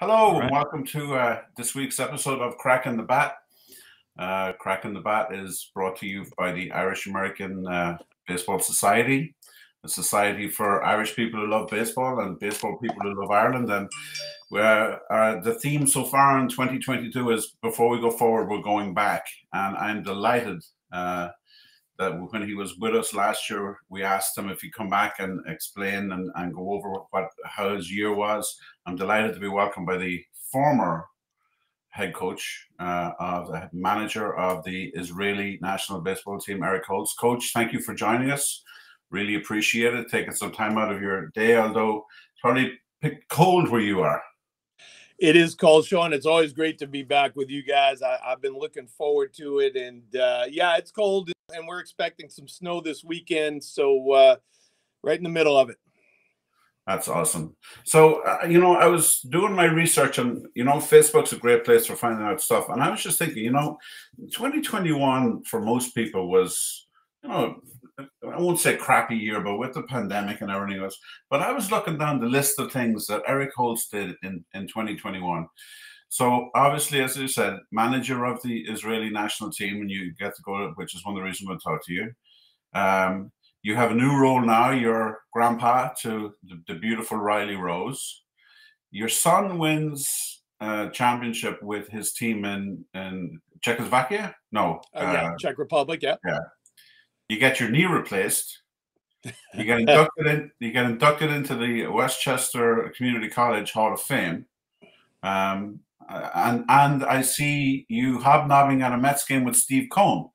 Hello, right. and welcome to uh, this week's episode of Craic and the Bat. Uh, Craic and the Bat is brought to you by the Irish American uh, Baseball Society, a society for Irish people who love baseball and baseball people who love Ireland. And where uh, the theme so far in 2022 is before we go forward, we're going back. And I'm delighted uh, that when he was with us last year, we asked him if he'd come back and explain and, and go over what how his year was. I'm delighted to be welcomed by the former head coach uh, of the manager of the Israeli national baseball team, Eric Holtz. Coach, thank you for joining us. Really appreciate it. Taking some time out of your day, although it's probably cold where you are. It is cold, Shaun. It's always great to be back with you guys. I, have been looking forward to it, and uh, yeah, it's cold, and we're expecting some snow this weekend. So, uh, right in the middle of it. That's awesome. So, uh, you know, I was doing my research, and you know, Facebook's a great place for finding out stuff. And I was just thinking, you know, 2021 for most people was, you know, I won't say crappy year, but with the pandemic and everything else. But I was looking down the list of things that Eric Holtz did in, in 2021. So obviously, as you said, manager of the Israeli national team, and you get to go, which is one of the reasons to talk to you. Um, you have a new role now. You're grandpa to the, the beautiful Riley Rose. Your son wins a championship with his team in in Czechoslovakia. No, uh, yeah, uh, Czech Republic. Yeah, yeah. You get your knee replaced. You get inducted in. You get inducted into the Westchester Community College Hall of Fame. Um, and and I see you hobnobbing at a Mets game with Steve Cohen.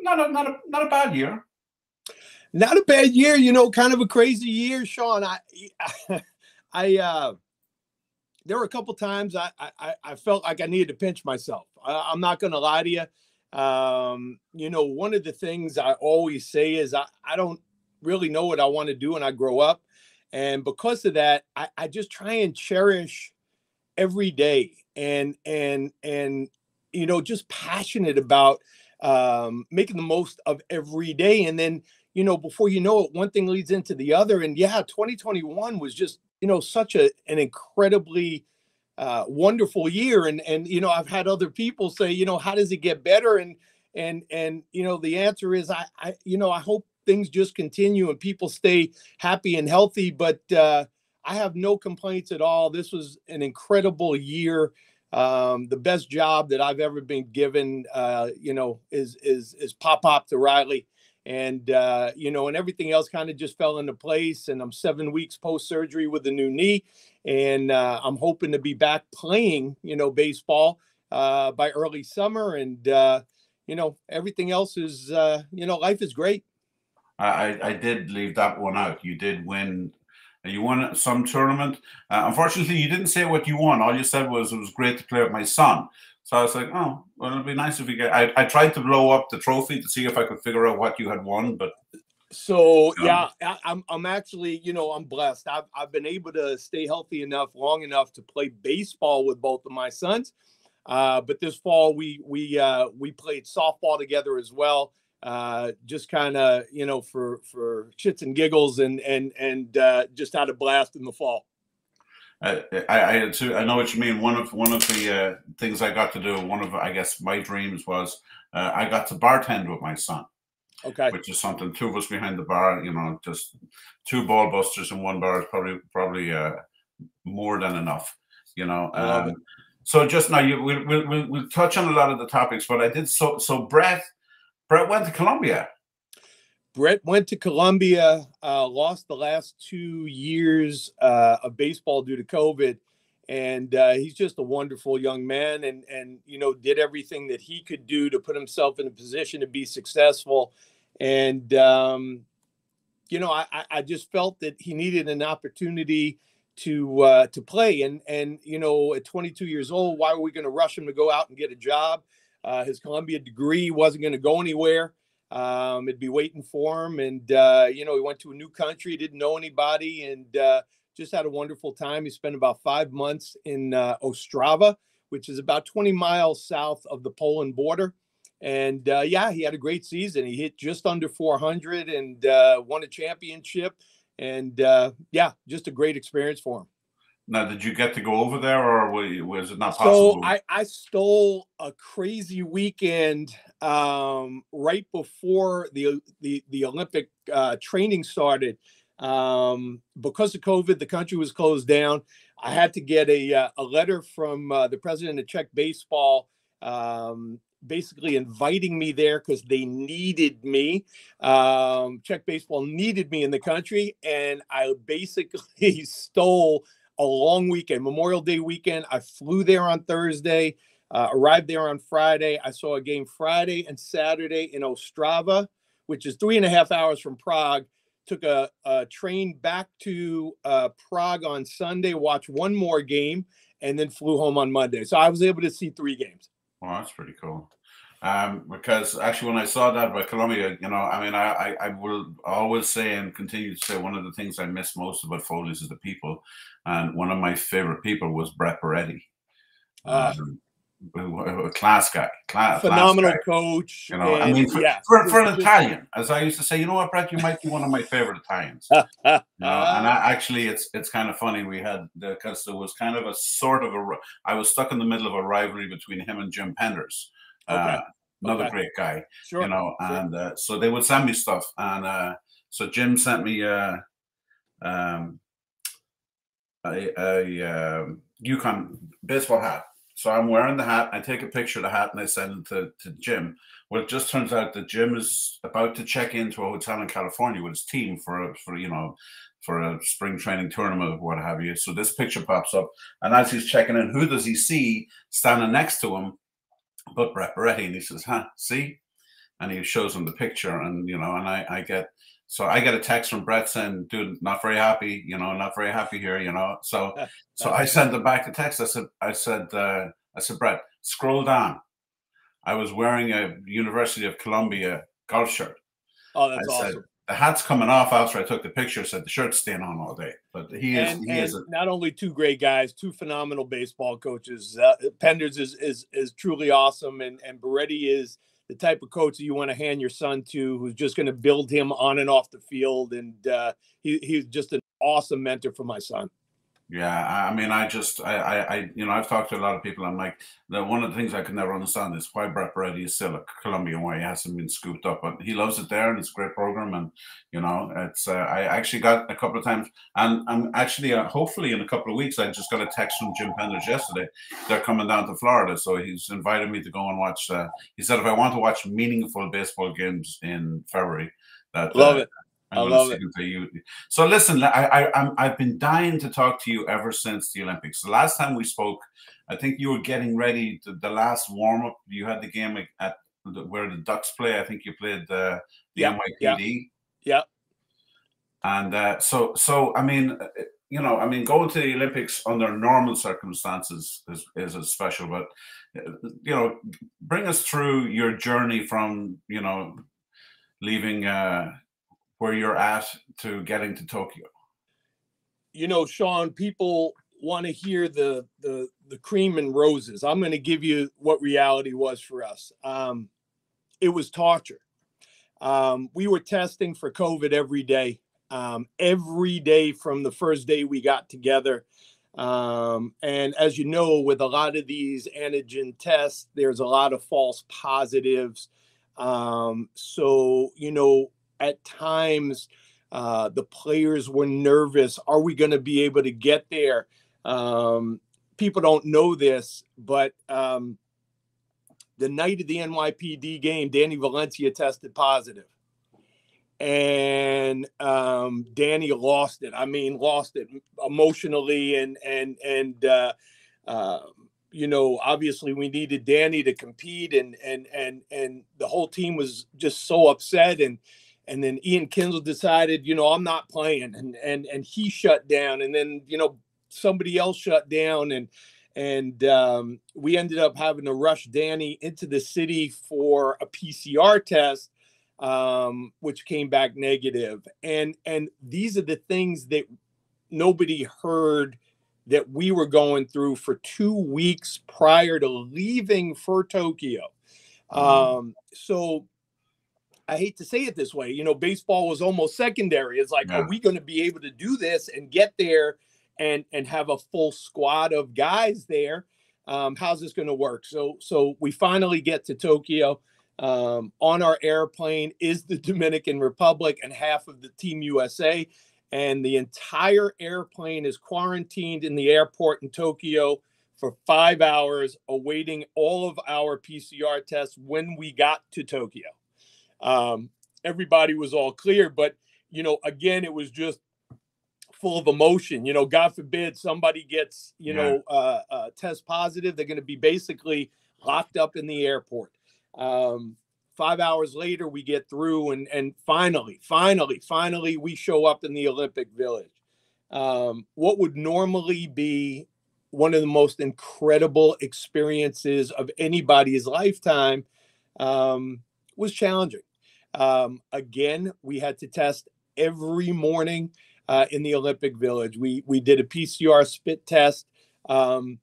Not a not a not a bad year not a bad year, you know, kind of a crazy year, Shaun. I, I, uh, there were a couple times I, I, I felt like I needed to pinch myself. I, am not going to lie to you. Um, you know, one of the things I always say is I, I don't really know what I want to do when I grow up. And because of that, I, I just try and cherish every day and, and, and, you know, just passionate about um, making the most of every day. And then, you know, before you know it, one thing leads into the other. And yeah, 2021 was just, you know, such a an incredibly uh, wonderful year. And and you know, I've had other people say, you know, how does it get better? And and and you know, the answer is I I you know, I hope things just continue and people stay happy and healthy. But uh, I have no complaints at all. This was an incredible year. Um, the best job that I've ever been given, uh, you know, is is is pop pop to Riley and uh, you know, and everything else kind of just fell into place. And I'm seven weeks post surgery with a new knee, and uh, I'm hoping to be back playing, you know, baseball uh, by early summer. And uh, you know, everything else is, uh, you know, life is great. I, I did leave that one out. You did win. You won some tournament. Uh, unfortunately, you didn't say what you won. All you said was it was great to play with my son. So I was like, oh, well, it'd be nice if you get. I, I tried to blow up the trophy to see if I could figure out what you had won, but. So yeah, I, I'm I'm actually you know I'm blessed. I've I've been able to stay healthy enough long enough to play baseball with both of my sons. Uh, but this fall we we uh, we played softball together as well. Uh, just kind of you know for for shits and giggles and and and uh, just had a blast in the fall. I, I, I know what you mean. One of one of the uh, things I got to do, one of I guess my dreams was uh, I got to bartend with my son. Okay. Which is something. Two of us behind the bar, you know, just two ball busters in one bar is probably probably uh, more than enough. You know. Um, so just now, you we'll, we'll we'll touch on a lot of the topics, but I did so. So Brett, Brett went to Columbia. Brett went to Columbia, uh, lost the last two years uh, of baseball due to COVID, and uh, he's just a wonderful young man, and and you know did everything that he could do to put himself in a position to be successful, and um, you know I, I just felt that he needed an opportunity to uh, to play, and and you know at 22 years old, why were we going to rush him to go out and get a job? Uh, his Columbia degree wasn't going to go anywhere um, it'd be waiting for him. And, uh, you know, he went to a new country, didn't know anybody, and uh, just had a wonderful time. He spent about five months in uh, Ostrava, which is about 20 miles south of the Poland border. And uh, yeah, he had a great season. He hit just under 400 and uh, won a championship. And yeah, just a great experience for him. Now, did you get to go over there, or was it not possible? So I, I stole a crazy weekend um, right before the the, the Olympic uh, training started. Um, because of COVID, the country was closed down. I had to get a uh, a letter from uh, the president of Czech baseball, um, basically inviting me there because they needed me. Um, Czech baseball needed me in the country, and I basically stole a long weekend, Memorial Day weekend. I flew there on Thursday, uh, arrived there on Friday. I saw a game Friday and Saturday in Ostrava, which is three and a half hours from Prague. Took a, a train back to uh, Prague on Sunday, watched one more game, and then flew home on Monday. So I was able to see three games. Well, that's pretty cool. Um, because actually, when I saw that by Columbia, you know, I mean, I, I, I, will always say and continue to say one of the things I miss most about Foley's is the people. And one of my favorite people was Brett Boretti. Uh, um, a class guy, class, phenomenal class guy. coach. You know, I mean, for, yeah. for, for, an Italian, as I used to say, you know what, Brett, you might be one of my favorite Italians. you know, and I, actually, it's it's kind of funny. We had because there was kind of a sort of a. I was stuck in the middle of a rivalry between him and Jim Penders. Okay. Uh, another okay. great guy, sure. you know, and uh, so they would send me stuff, and uh, so Jim sent me uh, um, a, a UConn baseball hat. So I'm wearing the hat. I take a picture of the hat and I send it to, to Jim. Well, it just turns out that Jim is about to check into a hotel in California with his team for a, for you know for a spring training tournament or what have you. So this picture pops up, and as he's checking in, who does he see standing next to him? But Brett Boretti, and he says, "Huh, see," and he shows him the picture, and you know, and I I get so I get a text from Brett saying, dude, not very happy, you know, not very happy here, you know. So so I sent him back a text. I said, I said, uh, I said, Brett, scroll down. I was wearing a University of Columbia golf shirt. Oh, that's I awesome. Said, the hat's coming off after I took the picture. Said the shirt's staying on all day, but he is and, he and is a, not only two great guys, two phenomenal baseball coaches. Uh, Penders is is is truly awesome, and and Boretti is the type of coach that you want to hand your son to, who's just going to build him on and off the field. And uh, he, he's just an awesome mentor for my son. Yeah, I mean, I just, I, I, you know, I've talked to a lot of people. I'm like, the, one of the things I could never understand is why Brett Boretti is still at Columbia and why he hasn't been scooped up. But he loves it there, and it's a great program. And you know, it's, uh, I actually got a couple of times, and I'm actually, uh, hopefully, in a couple of weeks, I just got a text from Jim Penders yesterday. They're coming down to Florida, so he's invited me to go and watch. Uh, he said if I want to watch meaningful baseball games in February, that love uh, it I'm I love it. You. So listen, I, I I'm I've been dying to talk to you ever since the Olympics. The last time we spoke, I think you were getting ready to the last warm up. You had the game at the, where the Ducks play. I think you played the the yeah, NYPD. Yeah. yeah. And uh, so so I mean, uh, you know, I mean, going to the Olympics under normal circumstances is is a special, but uh, you know, bring us through your journey from you know leaving. uh where you're at to getting to Tokyo? You know, Shaun, people want to hear the the the cream and roses. I'm going to give you what reality was for us. Um, it was torture. Um, we were testing for COVID every day, um, every day from the first day we got together. Um, and as you know, with a lot of these antigen tests, there's a lot of false positives. Um, so, you know, at times uh, the players were nervous. Are we going to be able to get there? Um, people don't know this, but um, the night of the NYPD game, Danny Valencia tested positive. And um, Danny lost it. I mean, lost it emotionally, and and and uh, uh, you know, obviously we needed Danny to compete, and and and and the whole team was just so upset. And and then Ian Kinsler decided, you know, I'm not playing, and and and he shut down, and then you know somebody else shut down, and and um, we ended up having to rush Danny into the city for a PCR test, um, which came back negative, and and these are the things that nobody heard that we were going through for two weeks prior to leaving for Tokyo. Mm-hmm. Um, so I hate to say it this way, you know, baseball was almost secondary. It's like, yeah. are we going to be able to do this and get there and and have a full squad of guys there. Um, how's this going to work? So so we finally get to Tokyo. Um, on our airplane is the Dominican Republic and half of the Team USA, and the entire airplane is quarantined in the airport in Tokyo for five hours, awaiting all of our PCR tests when we got to Tokyo. Um, everybody was all clear, but you know, again, it was just full of emotion. You know, God forbid somebody gets, you yeah. know, uh, uh, test positive, they're going to be basically locked up in the airport. Um, five hours later, we get through, and and finally, finally, finally, we show up in the Olympic Village. Um, what would normally be one of the most incredible experiences of anybody's lifetime um, was challenging. Um, again, we had to test every morning uh, in the Olympic Village. We we did a PCR spit test. Um,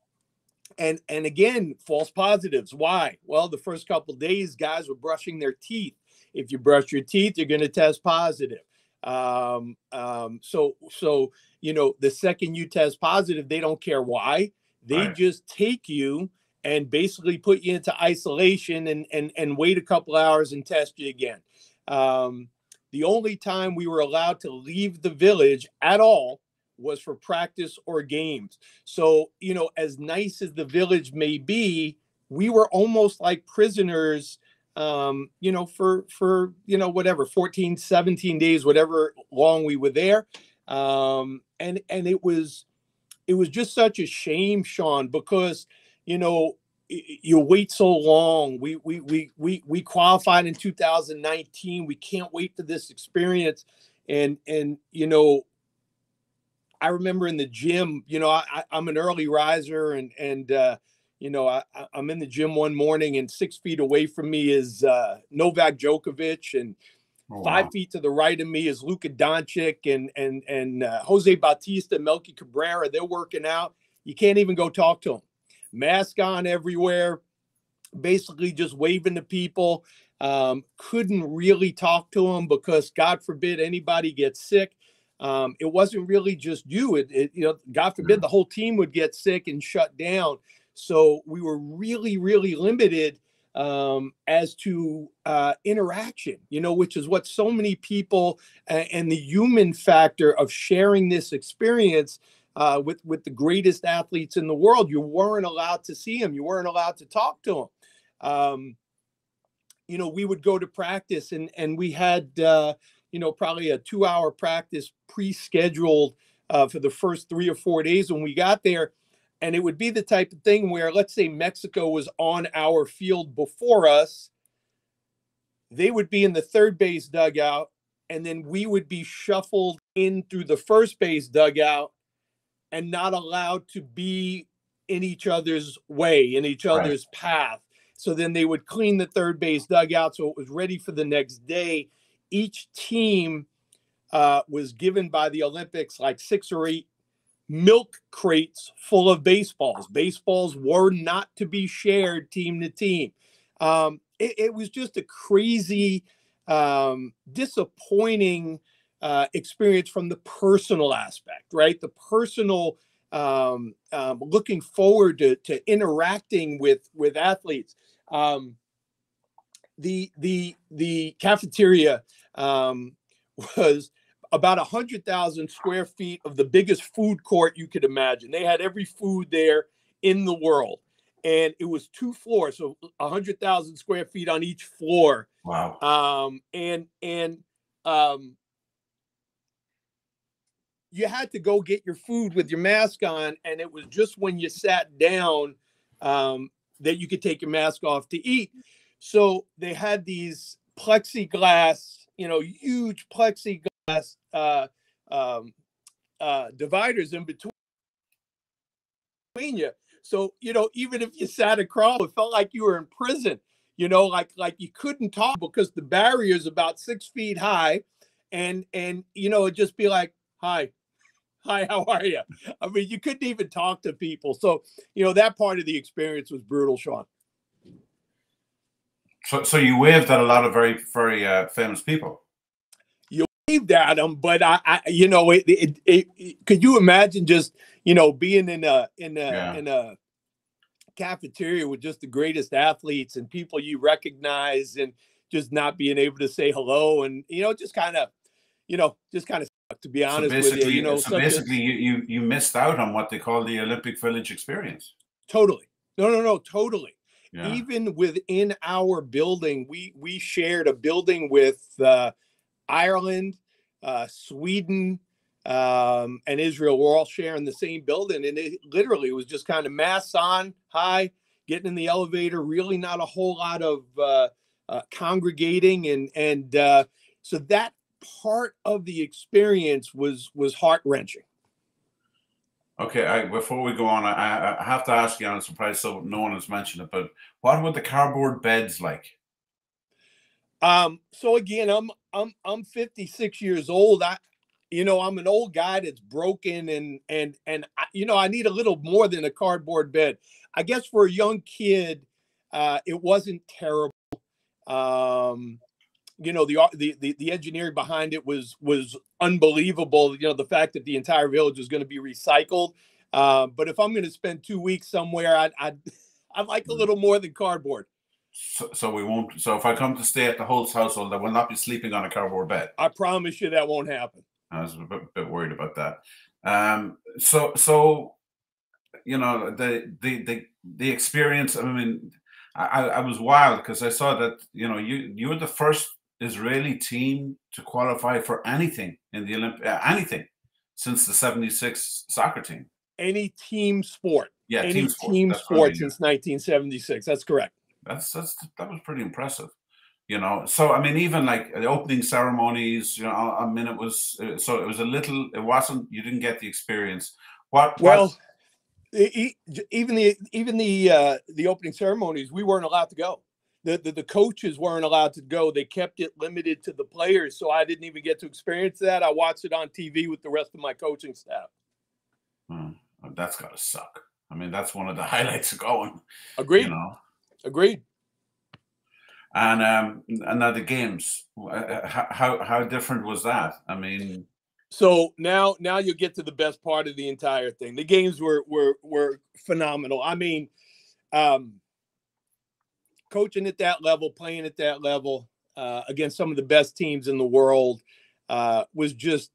and and again, false positives. Why? Well, the first couple days, guys were brushing their teeth. If you brush your teeth, you're going to test positive. Um, um, so so you know, the second you test positive, they don't care why. They right. just take you and basically put you into isolation and and and wait a couple hours and test you again. Um, the only time we were allowed to leave the village at all was for practice or games. So, you know, as nice as the village may be, we were almost like prisoners um, you know, for for you know whatever 14, 17 days, whatever long we were there. Um, and and it was it was just such a shame, Shaun, because you know you wait so long. We we we we we qualified in 2019. We can't wait for this experience. And and you know, I remember in the gym. You know, I, I'm an early riser, and and uh, you know, I, I'm in the gym one morning, and six feet away from me is uh, Novak Djokovic, and oh, five wow. feet to the right of me is Luka Doncic, and and and uh, Jose Bautista, Melky Cabrera. They're working out. You can't even go talk to them mask on everywhere, basically just waving to people. Um, couldn't really talk to them because God forbid anybody gets sick. Um, it wasn't really just you. It, it, you know, God forbid the whole team would get sick and shut down. So we were really, really limited um, as to uh, interaction, you know, which is what so many people uh, and the human factor of sharing this experience uh, with with the greatest athletes in the world. You weren't allowed to see them. You weren't allowed to talk to them. Um, you know, we would go to practice, and and we had uh, you know probably a two hour practice pre-scheduled uh, for the first three or four days when we got there. And it would be the type of thing where, let's say, Mexico was on our field before us. They would be in the third base dugout, and then we would be shuffled in through the first base dugout and not allowed to be in each other's way, in each other's right. path. So then they would clean the third base dugout so it was ready for the next day. Each team uh, was given by the Olympics like six or eight milk crates full of baseballs. Baseballs were not to be shared team to team. Um, it, it, was just a crazy, um, disappointing uh, experience from the personal aspect, right? The personal um, um, looking forward to, to interacting with with athletes. Um, the the the cafeteria um, was about a hundred thousand square feet of the biggest food court you could imagine. They had every food there in the world, and it was two floors, so a hundred thousand square feet on each floor. Wow. Um, and and um, you had to go get your food with your mask on, and it was just when you sat down um, that you could take your mask off to eat. So they had these plexiglass, you know, huge plexiglass uh, um, uh, dividers in between you. So you know, even if you sat across, it felt like you were in prison. You know, like like you couldn't talk because the barrier is about six feet high, and and you know, it'd just be like, "Hi, hi, how are you? I mean, you couldn't even talk to people. So, you know, that part of the experience was brutal, Shaun. So, so you waved at a lot of very, very uh, famous people. You waved at them, but I, I you know, it, it, it, could you imagine just you know being in a in a yeah. in a cafeteria with just the greatest athletes and people you recognize and just not being able to say hello and you know just kind of you know just kind of to be honest so with you you know so basically you, you you missed out on what they call the olympic village experience totally no no no totally yeah. even within our building we we shared a building with uh, ireland uh, sweden um, and Israel were all sharing the same building. And it literally was just kind of masks on, high, getting in the elevator, really not a whole lot of uh, uh, congregating. And, and uh, so that part of the experience was, was heart wrenching. Okay, I, before we go on, I, I have to ask you, I'm surprised so no one has mentioned it, but what were the cardboard beds like? Um, so again, I'm I'm I'm 56 years old. I you know i'm an old guy that's broken and and and I, you know i need a little more than a cardboard bed i guess for a young kid uh it wasn't terrible um you know the the the, the engineering behind it was was unbelievable you know the fact that the entire village is going to be recycled uh, but if i'm going to spend two weeks somewhere i'd i'd, I'd like a little more than cardboard so, so, we won't. So if I come to stay at the Holtz household, I will not be sleeping on a cardboard bed. I promise you that won't happen. I was a bit, bit worried about that. Um, so, so you know, the the the the experience. I mean, I, I was wild because I saw that you know you you were the first Israeli team to qualify for anything in the Olympic uh, anything since the '76 soccer team. Any team sport. Yeah, any team sport, team sport since 1976. That's correct. That's that's that was pretty impressive you know so i mean even like the opening ceremonies you know i mean it was uh, so it was a little it wasn't you didn't get the experience what well even the even the uh the opening ceremonies we weren't allowed to go the, the, the coaches weren't allowed to go they kept it limited to the players so i didn't even get to experience that i watched it on tv with the rest of my coaching staff hmm. that's gotta suck i mean that's one of the highlights of going agreed you know agreed and um, and now the games, uh, how how different was that? I mean, so now now you get to the best part of the entire thing. The games were were were phenomenal. I mean, um, coaching at that level, playing at that level uh, against some of the best teams in the world uh, was just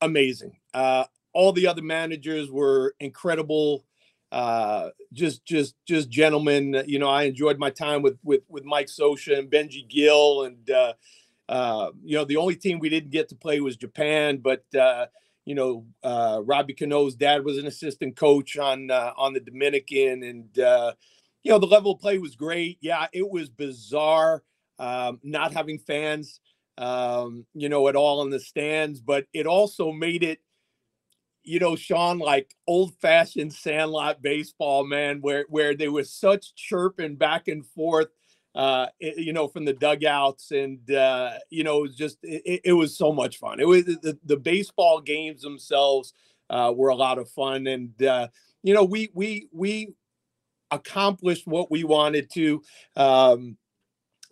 amazing. Uh, all the other managers were incredible uh, just just just gentlemen. You know, I enjoyed my time with with with Mike Scioscia and Benji Gil, and uh, uh, you know, the only team we didn't get to play was Japan, but you know, uh, Robbie Cano's dad was an assistant coach on on the Dominican, and uh, you know, the level of play was great. Yeah, it was bizarre um, not having fans, um, you know, at all in the stands, but it also made it you know, Shaun, like old fashioned sandlot baseball, man, where where there was such chirping back and forth, uh, you know, from the dugouts, and uh, you know, it was just it, it was so much fun. It was the, the baseball games themselves uh, were a lot of fun, and uh, you know, we we we accomplished what we wanted to. Um,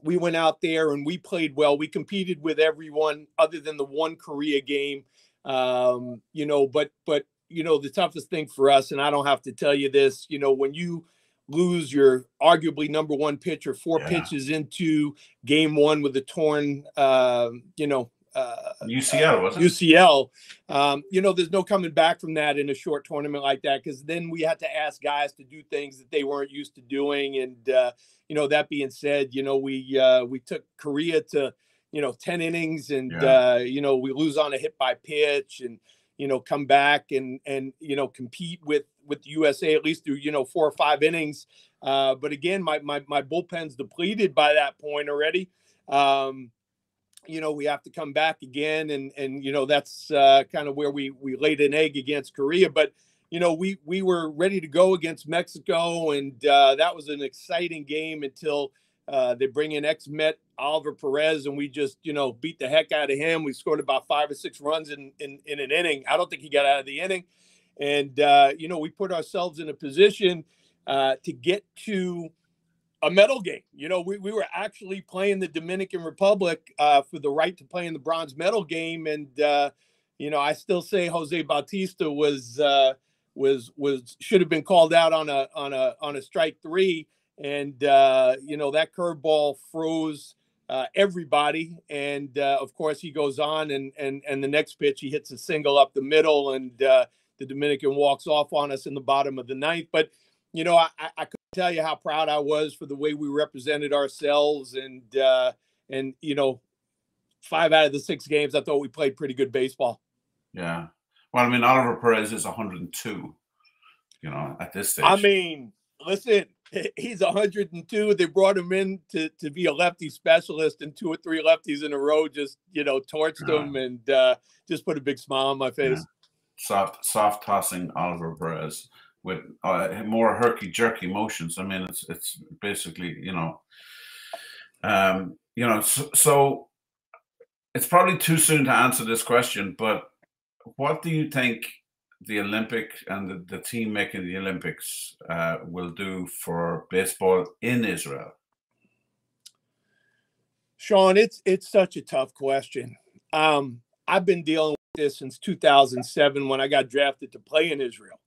we went out there and we played well. We competed with everyone other than the one Korea game. Um, you know, but but you know, the toughest thing for us, and I don't have to tell you this, you know, when you lose your arguably number one pitcher four yeah. pitches into game one with a torn uh, you know uh, UCL, was it? UCL. Um, you know, there's no coming back from that in a short tournament like that because then we had to ask guys to do things that they weren't used to doing. And uh, you know, that being said, you know, we uh, we took Korea to you know 10 innings and yeah. uh, you know we lose on a hit by pitch and you know come back and and you know compete with with the USA at least through you know four or five innings. Uh, but again, my my my bullpen's depleted by that point already. Um, you know we have to come back again, and and you know that's uh, kind of where we we laid an egg against Korea, but. You know, we we were ready to go against Mexico, and uh, that was an exciting game until uh, they bring in ex Met Oliver Perez, and we just, you know, beat the heck out of him. We scored about five or six runs in, in, in an inning. I don't think he got out of the inning. And, uh, you know, we put ourselves in a position uh, to get to a medal game. You know, we, we were actually playing the Dominican Republic uh, for the right to play in the bronze medal game, and uh, you know, I still say Jose Bautista was uh, was was should have been called out on a on a on a strike three, and uh, you know that curveball froze uh, everybody, and uh, of course he goes on, and and and the next pitch he hits a single up the middle, and the Dominican walks off on us in the bottom of the ninth, but you know, I, I could tell you how proud I was for the way we represented ourselves, and uh, and you know, five out of the six games, I thought we played pretty good baseball. Yeah. Well, I mean, Oliver Perez is 102. You know, at this stage. I mean, listen, he's 102. They brought him in to to be a lefty specialist, and two or three lefties in a row just you know torched yeah. him and uh, just put a big smile on my face. Yeah. Soft, soft tossing Oliver Perez with uh, more herky jerky motions. I mean, it's it's basically you know, um, you know, so, so it's probably too soon to answer this question, but what do you think the Olympic and the, the team making the Olympics uh, will do for baseball in Israel? Shaun, it's it's such a tough question. Um, I've been dealing with this since 2007 when I got drafted to play in Israel.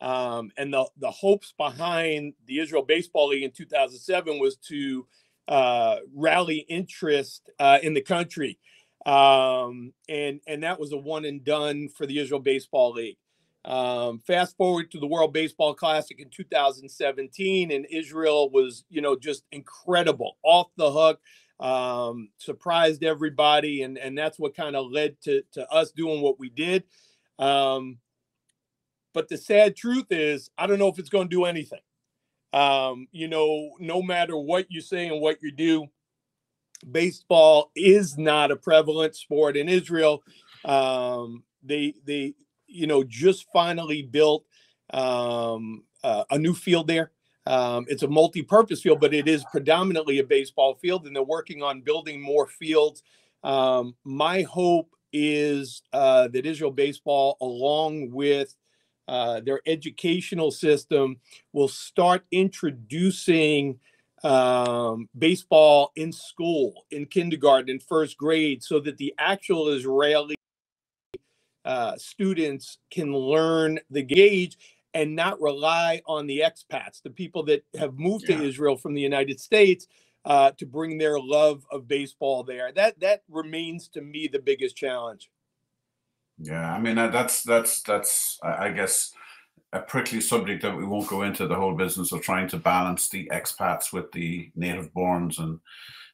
Um, and the, the hopes behind the Israel Baseball League in 2007 was to uh, rally interest uh, in the country. Um, and, and that was a one and done for the Israel Baseball League. Um, fast forward to the World Baseball Classic in 2017, and Israel was, you know, just incredible, off the hook, um, surprised everybody, and and that's what kind of led to to us doing what we did. Um, but the sad truth is, I don't know if it's going to do anything. Um, you know, no matter what you say and what you do, baseball is not a prevalent sport in Israel. Um, they they you know just finally built um, uh, a new field there. Um, it's a multi-purpose field, but it is predominantly a baseball field, and they're working on building more fields. Um, my hope is uh, that Israel baseball, along with uh, their educational system will start introducing um, baseball in school, in kindergarten, in first grade, so that the actual Israeli uh, students can learn the gauge and not rely on the expats, the people that have moved yeah. to Israel from the United States. Uh, to bring their love of baseball there, that that remains to me the biggest challenge. Yeah, I mean that's that's that's I guess a prickly subject that we won't go into the whole business of trying to balance the expats with the native borns and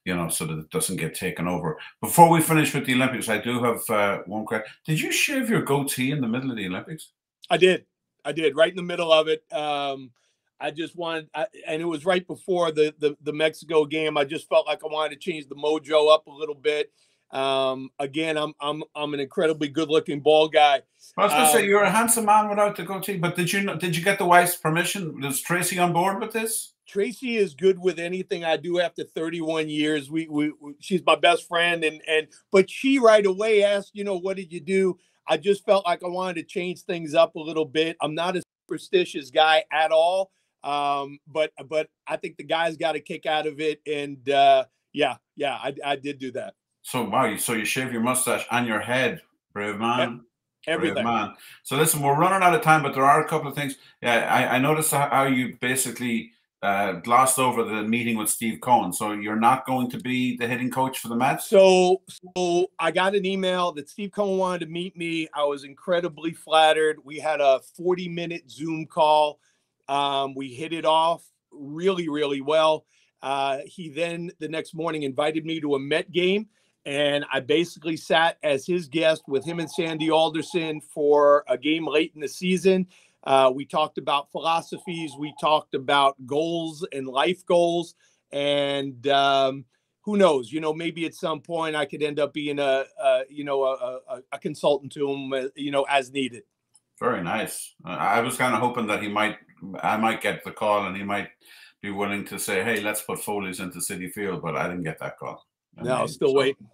you know so that it doesn't get taken over. Before we finish with the Olympics, I do have uh, one question. Did you shave your goatee in the middle of the Olympics? I did. I did right in the middle of it. Um, I just wanted, I, and it was right before the, the the Mexico game. I just felt like I wanted to change the mojo up a little bit. Um, again, I'm I'm I'm an incredibly good-looking ball guy. I was to um, say you're a handsome man without the goatee, but did you know did you get the wife's permission? Is Tracy on board with this? Tracy is good with anything I do after 31 years. We, we, we she's my best friend, and and but she right away asked, you know, what did you do? I just felt like I wanted to change things up a little bit. I'm not a superstitious guy at all, um, but but I think the guys got a kick out of it, and uh, yeah, yeah, I, I did do that. So wow, so you shave your mustache and your head, brave man. Everything. Brave man. So listen, we're running out of time, but there are a couple of things. Yeah, I, I noticed how you basically uh, glossed over the meeting with Steve Cohen. So you're not going to be the hitting coach for the Mets. So, so I got an email that Steve Cohen wanted to meet me. I was incredibly flattered. We had a 40 minute Zoom call. Um, we hit it off really, really well. Uh, he then the next morning invited me to a Met game and I basically sat as his guest with him and Sandy Alderson for a game late in the season. Uh, we talked about philosophies, we talked about goals and life goals, and um, who knows? You know, maybe at some point I could end up being a, a you know a, a, a, consultant to him, uh, you know, as needed. Very nice. I was kind of hoping that he might, I might get the call, and he might be willing to say, "Hey, let's put Foley's into Citi Field," but I didn't get that call. No, I'm still so. waiting.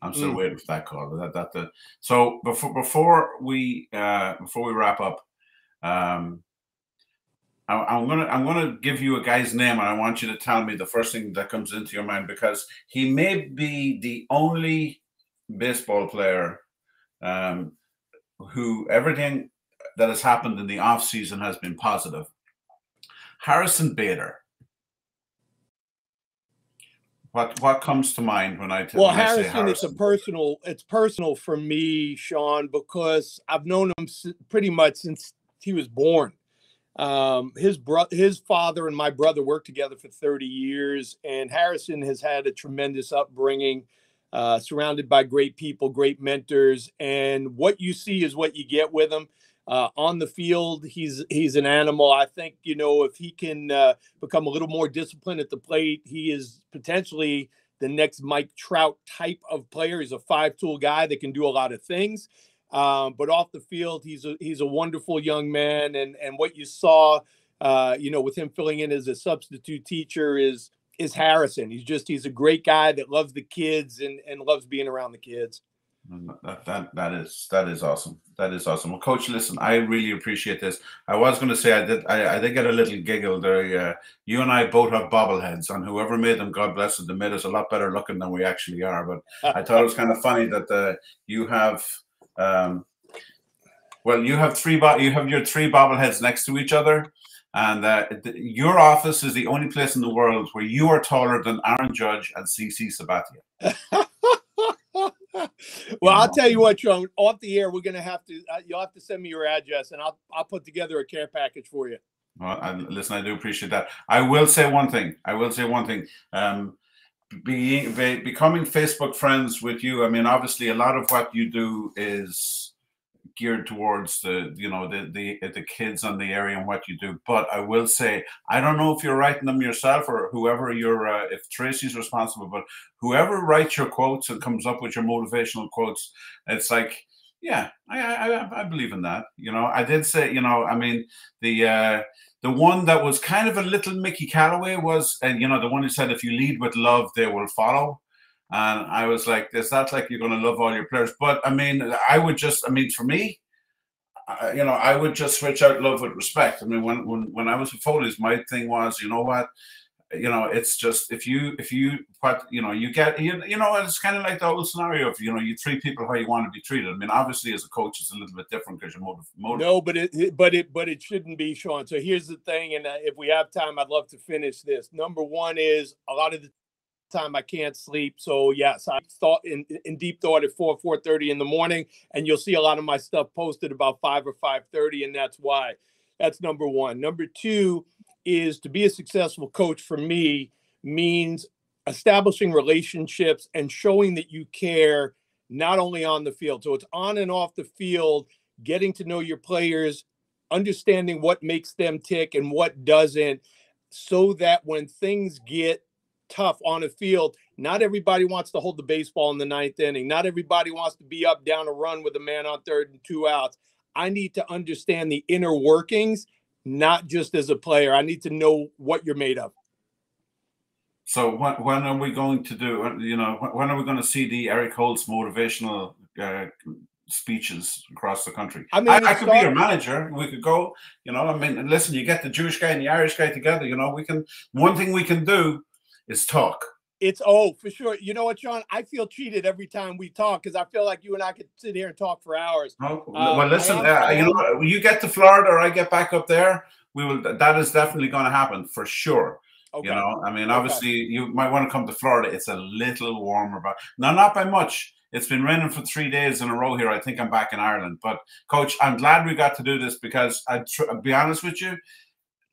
I'm still mm. waiting for that call. That that the so before before we uh before we wrap up, um I, am gonna I'm gonna give you a guy's name, and I want you to tell me the first thing that comes into your mind because he may be the only baseball player um, who everything that has happened in the off season has been positive. Harrison Bader. What what comes to mind when I tell well Harrison, Harrison? It's a personal. It's personal for me, Shaun, because I've known him pretty much since he was born. Um, his brother, his father, and my brother worked together for 30 years, and Harrison has had a tremendous upbringing, uh, surrounded by great people, great mentors, and what you see is what you get with him. Uh, on the field, he's he's an animal. I think you know if he can uh, become a little more disciplined at the plate, he is potentially the next Mike Trout type of player. He's a five-tool guy that can do a lot of things. Um, but off the field, he's a he's a wonderful young man, and and what you saw, uh, you know, with him filling in as a substitute teacher is is Harrison. He's just he's a great guy that loves the kids and and loves being around the kids. That, that that is that is awesome. That is awesome. Well, Coach, listen, I really appreciate this. I was going to say I did I, I did get a little giggle there. Uh, you and I both have bobbleheads, and whoever made them, God bless them, they made us a lot better looking than we actually are. But I thought it was kind of funny that uh, you have um, well, you have three bo- you have your three bobbleheads next to each other, and uh, th- your office is the only place in the world where you are taller than Aaron Judge and CC Sabathia. well, I'll tell you what, John. Off the air, we're gonna have to. Uh, you'll have to send me your address, and I'll I'll put together a care package for you. Well, I, listen, I do appreciate that. I will say one thing. I will say one thing. Um, being be, becoming Facebook friends with you. I mean, obviously, a lot of what you do is geared towards the you know the the the kids on the area and what you do. But I will say, I don't know if you're writing them yourself or whoever you're. Uh, if Tracy's responsible, but whoever writes your quotes and comes up with your motivational quotes, it's like. Yeah, I, I I believe in that. You know, I did say, you know, I mean, the uh, the one that was kind of a little Mickey Callaway was, and you know, the one who said, "If you lead with love, they will follow." And I was like, "Is that like you're going to love all your players?" But I mean, I would just, I mean, for me, you know, I would just switch out love with respect. I mean, when when when I was with Foley's, my thing was, you know what, you know, it's just if you if you what you know you get you, you know it's kind of like the old scenario of you know you treat people how you want to be treated. I mean, obviously as a coach, it's a little bit different because you're motive, motive. No, but it but it but it shouldn't be, Shaun. So here's the thing, and uh, if we have time, I'd love to finish this. Number one is a lot of the time I can't sleep. So yes, I thought in, in deep thought at four four thirty in the morning, and you'll see a lot of my stuff posted about five or five thirty, and that's why. That's number one. Number two is to be a successful coach for me means establishing relationships and showing that you care not only on the field. So it's on and off the field, getting to know your players, understanding what makes them tick and what doesn't, so that when things get tough on the field, not everybody wants to hold the baseball in the ninth inning. Not everybody wants to be up down a run with a man on third and two outs. I need to understand the inner workings not just as a player. I need to know what you're made of. So when, when are we going to do? You know, when are we going to see the Eric Holtz motivational uh, speeches across the country? I mean, I, I could be your manager. We could go. You know, I mean, listen. You get the Jewish guy and the Irish guy together. You know, we can. One thing we can do is talk. It's oh for sure. You know what, John? I feel cheated every time we talk because I feel like you and I could sit here and talk for hours. Oh, well, listen, uh, you know, you get to Florida or I get back up there, we will. That is definitely going to happen for sure. Okay. You know, I mean, obviously, okay. you might want to come to Florida. It's a little warmer, but no, not by much. It's been raining for three days in a row here. I think I'm back in Ireland. But, coach, I'm glad we got to do this because I'd tr- be honest with you,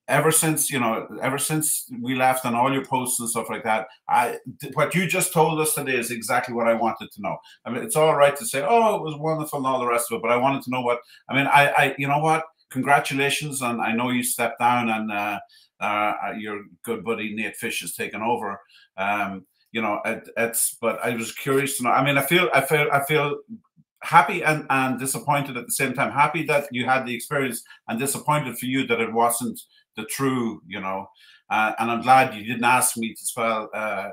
ever since you know ever since we left and all your posts and stuff like that i what you just told us today is exactly what i wanted to know. I mean it's all right to say oh it was wonderful and all the rest of it but i wanted to know what i mean i i you know what? Congratulations and i know you stepped down and uh, uh, your good buddy nate fish has taken over. Um, you know it, it's but i was curious to know i mean i feel i feel i feel happy and, and disappointed at the same time. Happy that you had the experience and disappointed for you that it wasn't the true, you know. Uh, and I'm glad you didn't ask me to spell uh,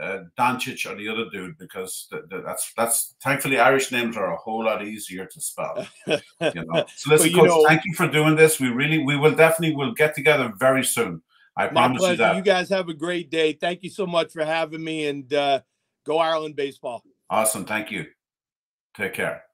uh, Doncic or the other dude because th- th- that's that's thankfully Irish names are a whole lot easier to spell. you know. So listen, you coach, thank you for doing this. We really, we will definitely will get together very soon. I My promise you pleasure. that. You guys have a great day. Thank you so much for having me and uh, go Ireland baseball. Awesome. Thank you. Take care.